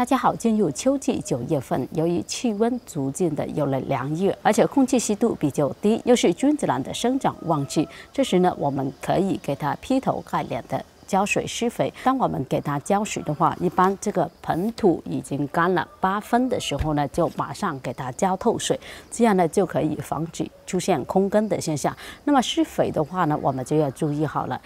大家好，进入秋季九月份，由于气温逐渐的有了凉热，而且空气湿度比较低，又是君子兰的生长旺季，这时呢，我们可以给它劈头盖脸的浇水施肥。当我们给它浇水的话，一般这个盆土已经干了八分的时候呢，就马上给它浇透水，这样呢就可以防止出现空根的现象。那么施肥的话呢，我们就要注意好了。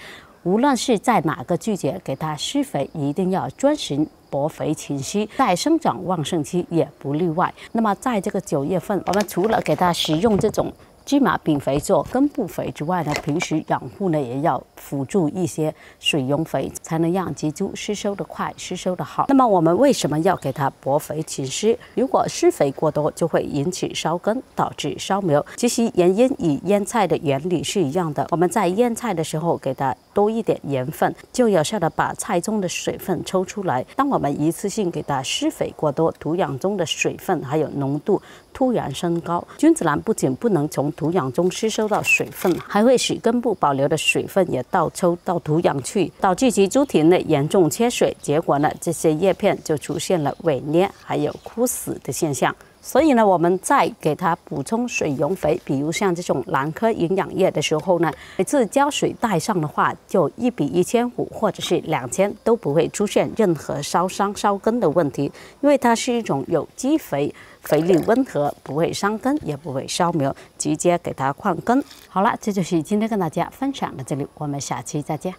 无论是在哪个季节给它施肥，一定要遵循薄肥勤施，在生长旺盛期也不例外。那么在这个九月份，我们除了给它使用这种。芝麻饼肥做根部肥之外呢，平时养护呢也要辅助一些水溶肥，才能让植株吸收的快，吸收的好。那么我们为什么要给它薄肥勤施？如果施肥过多，就会引起烧根，导致烧苗。其实原因与腌菜的原理是一样的。我们在腌菜的时候给它多一点盐分，就有效的把菜中的水分抽出来。当我们一次性给它施肥过多，土壤中的水分还有浓度突然升高，君子兰不仅不能从土壤中吸收到水分，还会使根部保留的水分也倒抽到土壤去，导致其株体内严重缺水。结果呢，这些叶片就出现了萎蔫，还有枯死的现象。所以呢，我们在给它补充水溶肥，比如像这种兰科营养液的时候呢，每次浇水带上的话，就一比一千五或者是两千，都不会出现任何烧伤、烧根的问题，因为它是一种有机肥，肥力温和，不会伤根，也不会烧苗，直接给它换根。好了，这就是今天跟大家分享的这里，我们下期再见。